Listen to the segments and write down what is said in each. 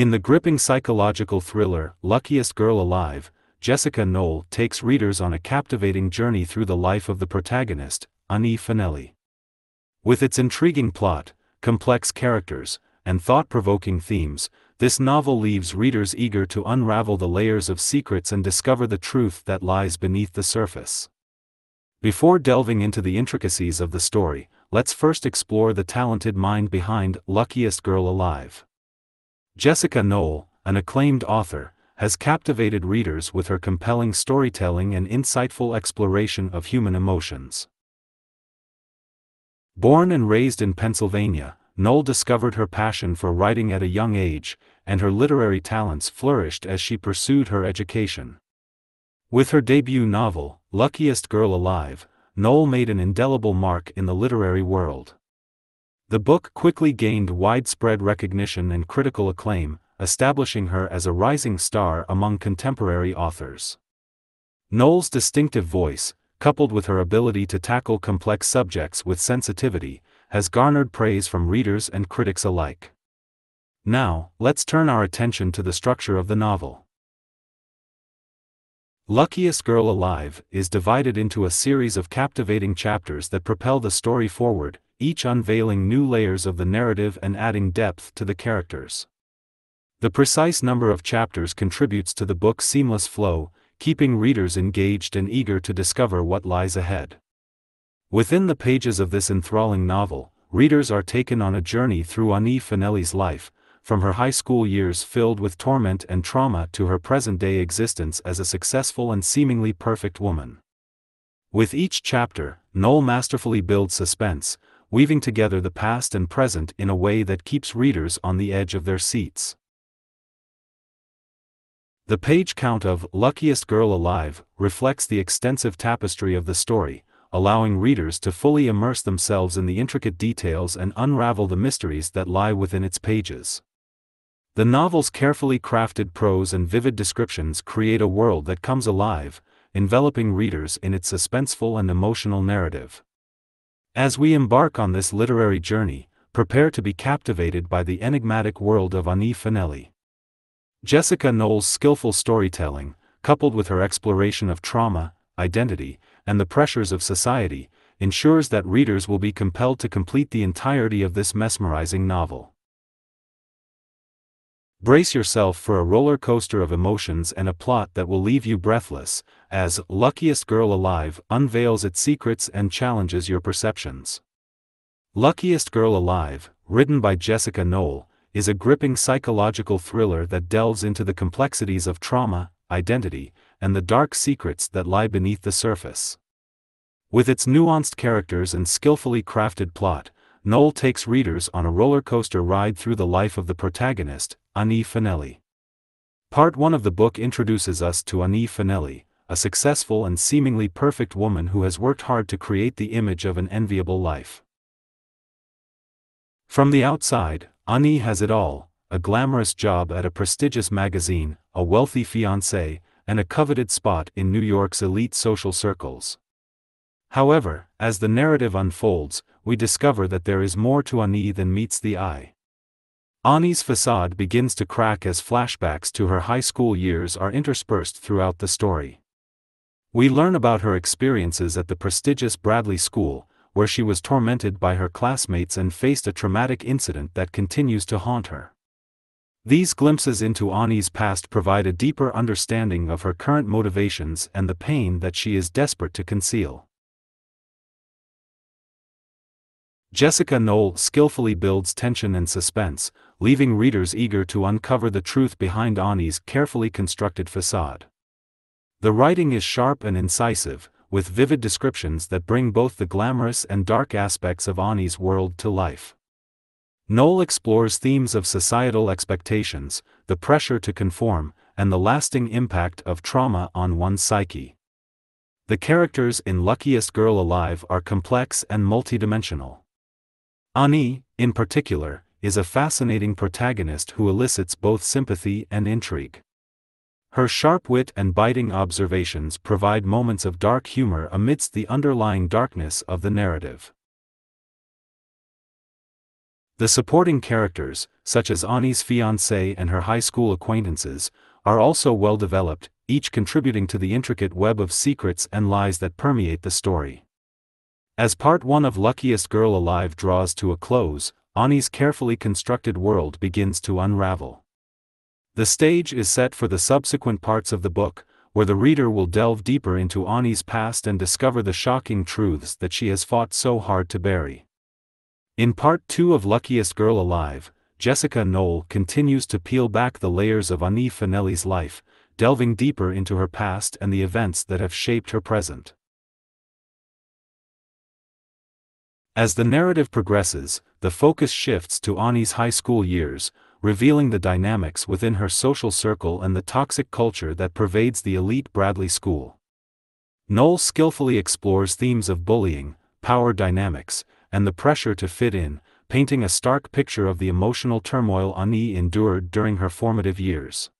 In the gripping psychological thriller, Luckiest Girl Alive, Jessica Knoll takes readers on a captivating journey through the life of the protagonist, Ani FaNelli. With its intriguing plot, complex characters, and thought-provoking themes, this novel leaves readers eager to unravel the layers of secrets and discover the truth that lies beneath the surface. Before delving into the intricacies of the story, let's first explore the talented mind behind Luckiest Girl Alive. Jessica Knoll, an acclaimed author, has captivated readers with her compelling storytelling and insightful exploration of human emotions. Born and raised in Pennsylvania, Knoll discovered her passion for writing at a young age, and her literary talents flourished as she pursued her education. With her debut novel, Luckiest Girl Alive, Knoll made an indelible mark in the literary world. The book quickly gained widespread recognition and critical acclaim, establishing her as a rising star among contemporary authors. Knoll's distinctive voice, coupled with her ability to tackle complex subjects with sensitivity, has garnered praise from readers and critics alike. Now, let's turn our attention to the structure of the novel. Luckiest Girl Alive is divided into a series of captivating chapters that propel the story forward, each unveiling new layers of the narrative and adding depth to the characters. The precise number of chapters contributes to the book's seamless flow, keeping readers engaged and eager to discover what lies ahead. Within the pages of this enthralling novel, readers are taken on a journey through Ani FaNelli's life, from her high school years filled with torment and trauma to her present-day existence as a successful and seemingly perfect woman. With each chapter, Knoll masterfully builds suspense, weaving together the past and present in a way that keeps readers on the edge of their seats. The page count of Luckiest Girl Alive reflects the extensive tapestry of the story, allowing readers to fully immerse themselves in the intricate details and unravel the mysteries that lie within its pages. The novel's carefully crafted prose and vivid descriptions create a world that comes alive, enveloping readers in its suspenseful and emotional narrative. As we embark on this literary journey, prepare to be captivated by the enigmatic world of Ani FaNelli. Jessica Knoll's skillful storytelling, coupled with her exploration of trauma, identity, and the pressures of society, ensures that readers will be compelled to complete the entirety of this mesmerizing novel. Brace yourself for a roller coaster of emotions and a plot that will leave you breathless, as Luckiest Girl Alive unveils its secrets and challenges your perceptions. Luckiest Girl Alive, written by Jessica Knoll, is a gripping psychological thriller that delves into the complexities of trauma, identity, and the dark secrets that lie beneath the surface. With its nuanced characters and skillfully crafted plot, Knoll takes readers on a roller coaster ride through the life of the protagonist, Ani FaNelli. Part 1 of the book introduces us to Ani FaNelli, a successful and seemingly perfect woman who has worked hard to create the image of an enviable life. From the outside, Ani has it all a glamorous job at a prestigious magazine, a wealthy fiancé, and a coveted spot in New York's elite social circles. However, as the narrative unfolds, we discover that there is more to Ani than meets the eye. Ani's facade begins to crack as flashbacks to her high school years are interspersed throughout the story. We learn about her experiences at the prestigious Bradley School, where she was tormented by her classmates and faced a traumatic incident that continues to haunt her. These glimpses into Ani's past provide a deeper understanding of her current motivations and the pain that she is desperate to conceal. Jessica Knoll skillfully builds tension and suspense, leaving readers eager to uncover the truth behind Ani's carefully constructed facade. The writing is sharp and incisive, with vivid descriptions that bring both the glamorous and dark aspects of Ani's world to life. Knoll explores themes of societal expectations, the pressure to conform, and the lasting impact of trauma on one's psyche. The characters in Luckiest Girl Alive are complex and multidimensional. Ani, in particular, is a fascinating protagonist who elicits both sympathy and intrigue. Her sharp wit and biting observations provide moments of dark humor amidst the underlying darkness of the narrative. The supporting characters, such as Ani's fiancé and her high school acquaintances, are also well developed, each contributing to the intricate web of secrets and lies that permeate the story. As part 1 of Luckiest Girl Alive draws to a close, Ani's carefully constructed world begins to unravel. The stage is set for the subsequent parts of the book, where the reader will delve deeper into Ani's past and discover the shocking truths that she has fought so hard to bury. In part 2 of Luckiest Girl Alive, Jessica Knoll continues to peel back the layers of Ani FaNelli's life, delving deeper into her past and the events that have shaped her present. As the narrative progresses, the focus shifts to Ani's high school years, revealing the dynamics within her social circle and the toxic culture that pervades the elite Bradley School. Knoll skillfully explores themes of bullying, power dynamics, and the pressure to fit in, painting a stark picture of the emotional turmoil Ani endured during her formative years.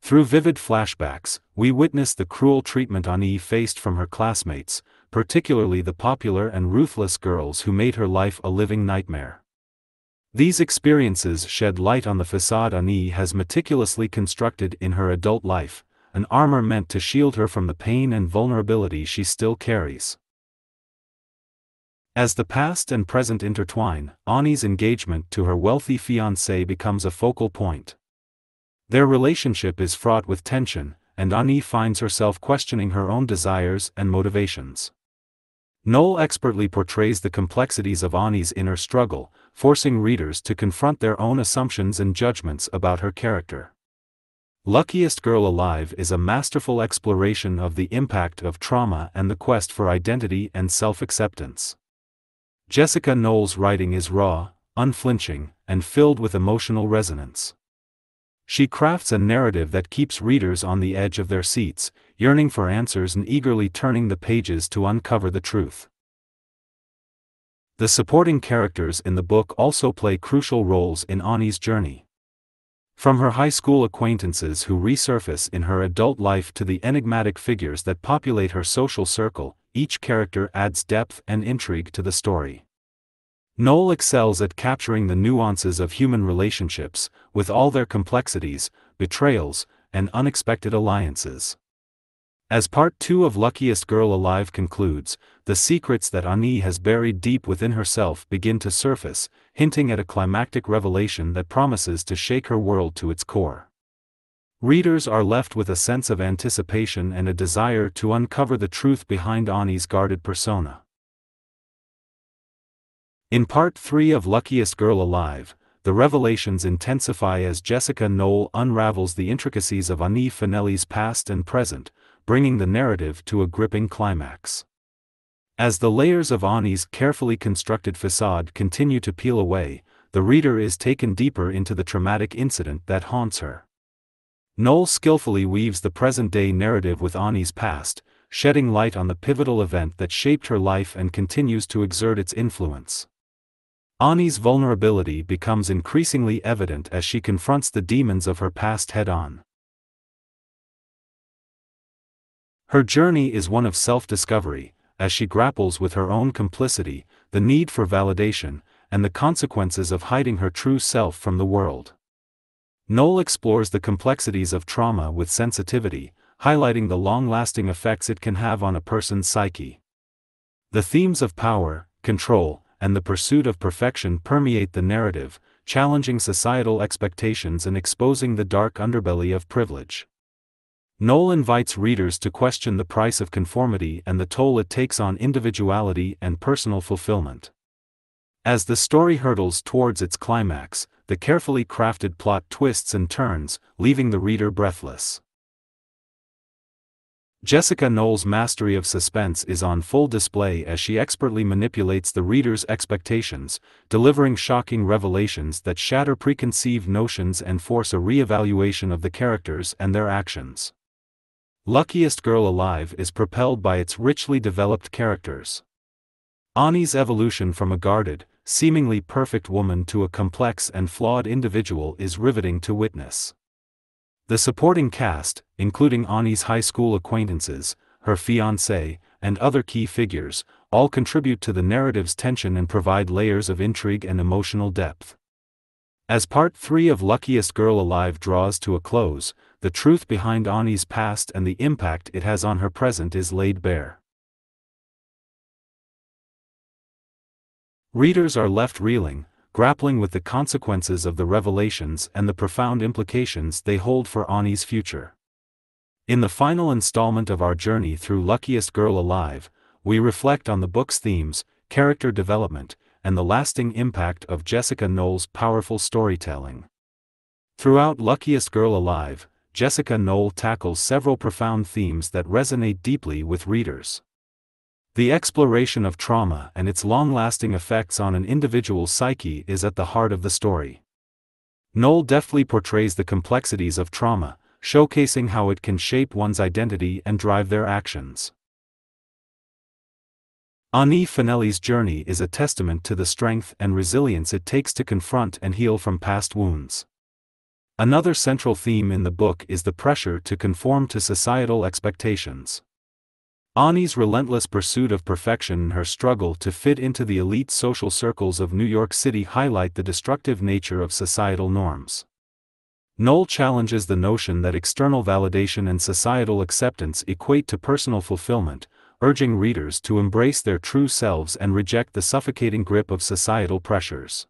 Through vivid flashbacks, we witness the cruel treatment Ani faced from her classmates, particularly the popular and ruthless girls who made her life a living nightmare. These experiences shed light on the facade Ani has meticulously constructed in her adult life, an armor meant to shield her from the pain and vulnerability she still carries. As the past and present intertwine, Ani's engagement to her wealthy fiancé becomes a focal point. Their relationship is fraught with tension, and Ani finds herself questioning her own desires and motivations. Knoll expertly portrays the complexities of Ani's inner struggle, forcing readers to confront their own assumptions and judgments about her character. Luckiest Girl Alive is a masterful exploration of the impact of trauma and the quest for identity and self-acceptance. Jessica Knoll's writing is raw, unflinching, and filled with emotional resonance. She crafts a narrative that keeps readers on the edge of their seats, yearning for answers and eagerly turning the pages to uncover the truth. The supporting characters in the book also play crucial roles in Ani's journey. From her high school acquaintances who resurface in her adult life to the enigmatic figures that populate her social circle, each character adds depth and intrigue to the story. Knoll excels at capturing the nuances of human relationships, with all their complexities, betrayals, and unexpected alliances. As part 2 of Luckiest Girl Alive concludes, the secrets that Ani has buried deep within herself begin to surface, hinting at a climactic revelation that promises to shake her world to its core. Readers are left with a sense of anticipation and a desire to uncover the truth behind Ani's guarded persona. In part 3 of Luckiest Girl Alive, the revelations intensify as Jessica Knoll unravels the intricacies of Ani FaNelli's past and present, bringing the narrative to a gripping climax. As the layers of Ani's carefully constructed facade continue to peel away, the reader is taken deeper into the traumatic incident that haunts her. Knoll skillfully weaves the present-day narrative with Ani's past, shedding light on the pivotal event that shaped her life and continues to exert its influence. Ani's vulnerability becomes increasingly evident as she confronts the demons of her past head-on. Her journey is one of self-discovery, as she grapples with her own complicity, the need for validation, and the consequences of hiding her true self from the world. Knoll explores the complexities of trauma with sensitivity, highlighting the long-lasting effects it can have on a person's psyche. The themes of power, control, and the pursuit of perfection permeate the narrative, challenging societal expectations and exposing the dark underbelly of privilege. Knoll invites readers to question the price of conformity and the toll it takes on individuality and personal fulfillment. As the story hurtles towards its climax, the carefully crafted plot twists and turns, leaving the reader breathless. Jessica Knoll's mastery of suspense is on full display as she expertly manipulates the reader's expectations, delivering shocking revelations that shatter preconceived notions and force a re-evaluation of the characters and their actions. Luckiest Girl Alive is propelled by its richly developed characters. Ani's evolution from a guarded, seemingly perfect woman to a complex and flawed individual is riveting to witness. The supporting cast, including Ani's high school acquaintances, her fiancé, and other key figures, all contribute to the narrative's tension and provide layers of intrigue and emotional depth. As part 3 of Luckiest Girl Alive draws to a close, the truth behind Ani's past and the impact it has on her present is laid bare. Readers are left reeling, grappling with the consequences of the revelations and the profound implications they hold for Ani's future. In the final installment of our journey through Luckiest Girl Alive, we reflect on the book's themes, character development, and the lasting impact of Jessica Knoll's powerful storytelling. Throughout Luckiest Girl Alive, Jessica Knoll tackles several profound themes that resonate deeply with readers. The exploration of trauma and its long lasting effects on an individual's psyche is at the heart of the story. Knoll deftly portrays the complexities of trauma, showcasing how it can shape one's identity and drive their actions. Ani FaNelli's journey is a testament to the strength and resilience it takes to confront and heal from past wounds. Another central theme in the book is the pressure to conform to societal expectations. Ani's relentless pursuit of perfection and her struggle to fit into the elite social circles of New York City highlight the destructive nature of societal norms. Knoll challenges the notion that external validation and societal acceptance equate to personal fulfillment, urging readers to embrace their true selves and reject the suffocating grip of societal pressures.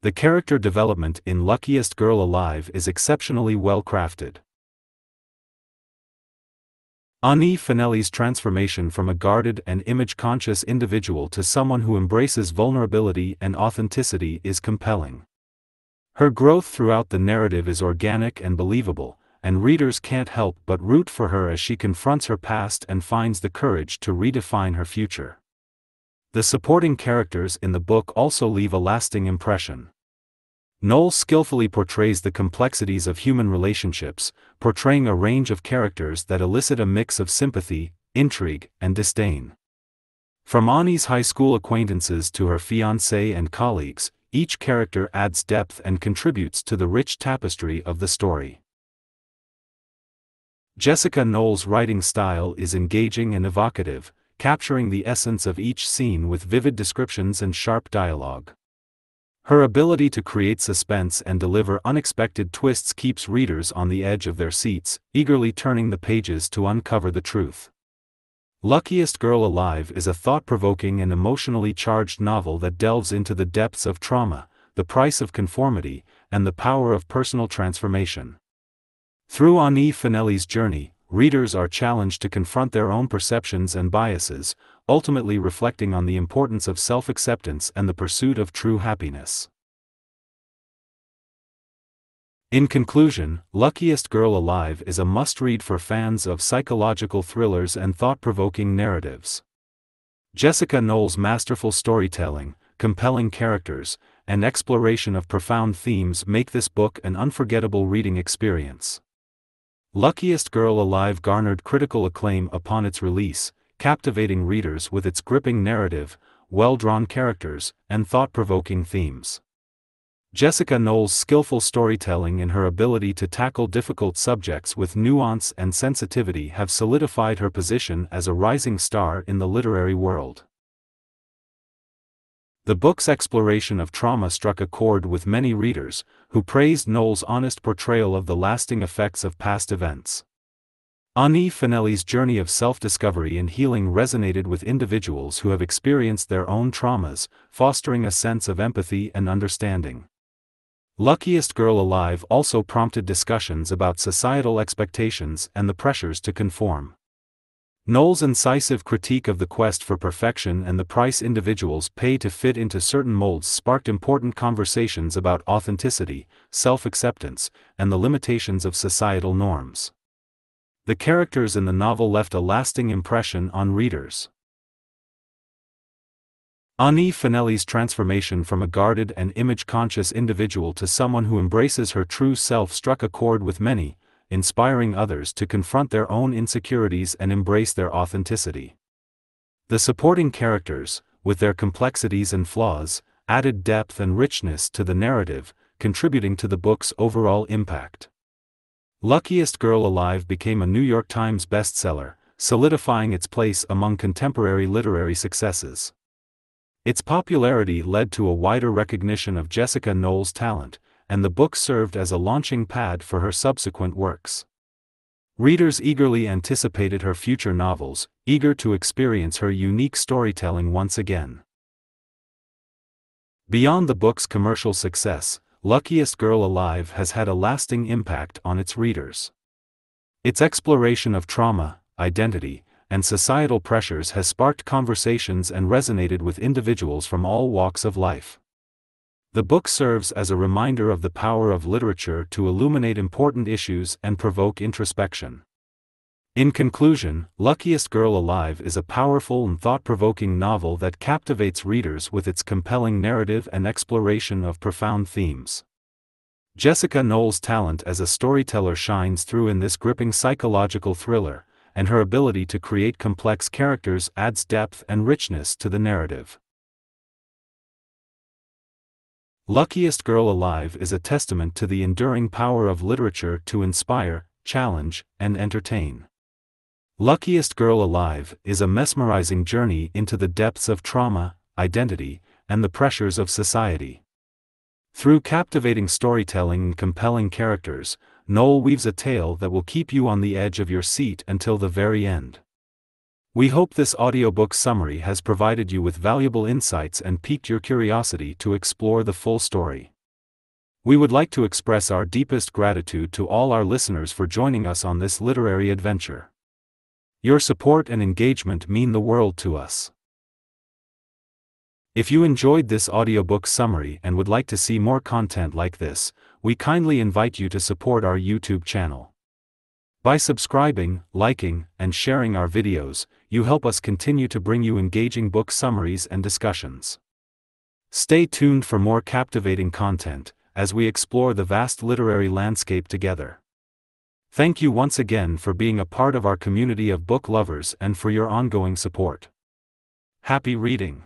The character development in Luckiest Girl Alive is exceptionally well crafted. Ani FaNelli's transformation from a guarded and image-conscious individual to someone who embraces vulnerability and authenticity is compelling. Her growth throughout the narrative is organic and believable, and readers can't help but root for her as she confronts her past and finds the courage to redefine her future. The supporting characters in the book also leave a lasting impression. Knoll skillfully portrays the complexities of human relationships, portraying a range of characters that elicit a mix of sympathy, intrigue, and disdain. From Ani's high school acquaintances to her fiancé and colleagues, each character adds depth and contributes to the rich tapestry of the story. Jessica Knoll's writing style is engaging and evocative, capturing the essence of each scene with vivid descriptions and sharp dialogue. Her ability to create suspense and deliver unexpected twists keeps readers on the edge of their seats, eagerly turning the pages to uncover the truth. Luckiest Girl Alive is a thought provoking and emotionally charged novel that delves into the depths of trauma, the price of conformity, and the power of personal transformation. Through Ani FaNelli's journey, readers are challenged to confront their own perceptions and biases, ultimately reflecting on the importance of self-acceptance and the pursuit of true happiness. In conclusion, Luckiest Girl Alive is a must-read for fans of psychological thrillers and thought-provoking narratives. Jessica Knoll's masterful storytelling, compelling characters, and exploration of profound themes make this book an unforgettable reading experience. Luckiest Girl Alive garnered critical acclaim upon its release, captivating readers with its gripping narrative, well-drawn characters, and thought-provoking themes. Jessica Knoll's skillful storytelling and her ability to tackle difficult subjects with nuance and sensitivity have solidified her position as a rising star in the literary world. The book's exploration of trauma struck a chord with many readers, who praised Knoll's honest portrayal of the lasting effects of past events. Ani FaNelli's journey of self-discovery and healing resonated with individuals who have experienced their own traumas, fostering a sense of empathy and understanding. Luckiest Girl Alive also prompted discussions about societal expectations and the pressures to conform. Knoll's incisive critique of the quest for perfection and the price individuals pay to fit into certain molds sparked important conversations about authenticity, self-acceptance, and the limitations of societal norms. The characters in the novel left a lasting impression on readers. Ani FaNelli's transformation from a guarded and image-conscious individual to someone who embraces her true self struck a chord with many, inspiring others to confront their own insecurities and embrace their authenticity. The supporting characters, with their complexities and flaws, added depth and richness to the narrative, contributing to the book's overall impact. Luckiest Girl Alive became a New York Times bestseller, solidifying its place among contemporary literary successes. Its popularity led to a wider recognition of Jessica Knoll's talent, and the book served as a launching pad for her subsequent works. Readers eagerly anticipated her future novels, eager to experience her unique storytelling once again. Beyond the book's commercial success, Luckiest Girl Alive has had a lasting impact on its readers. Its exploration of trauma, identity, and societal pressures has sparked conversations and resonated with individuals from all walks of life. The book serves as a reminder of the power of literature to illuminate important issues and provoke introspection. In conclusion, Luckiest Girl Alive is a powerful and thought provoking novel that captivates readers with its compelling narrative and exploration of profound themes. Jessica Knoll's talent as a storyteller shines through in this gripping psychological thriller, and her ability to create complex characters adds depth and richness to the narrative. Luckiest Girl Alive is a testament to the enduring power of literature to inspire, challenge, and entertain. Luckiest Girl Alive is a mesmerizing journey into the depths of trauma, identity, and the pressures of society. Through captivating storytelling and compelling characters, Knoll weaves a tale that will keep you on the edge of your seat until the very end. We hope this audiobook summary has provided you with valuable insights and piqued your curiosity to explore the full story. We would like to express our deepest gratitude to all our listeners for joining us on this literary adventure. Your support and engagement mean the world to us. If you enjoyed this audiobook summary and would like to see more content like this, we kindly invite you to support our YouTube channel. By subscribing, liking, and sharing our videos, you help us continue to bring you engaging book summaries and discussions. Stay tuned for more captivating content, as we explore the vast literary landscape together. Thank you once again for being a part of our community of book lovers and for your ongoing support. Happy reading!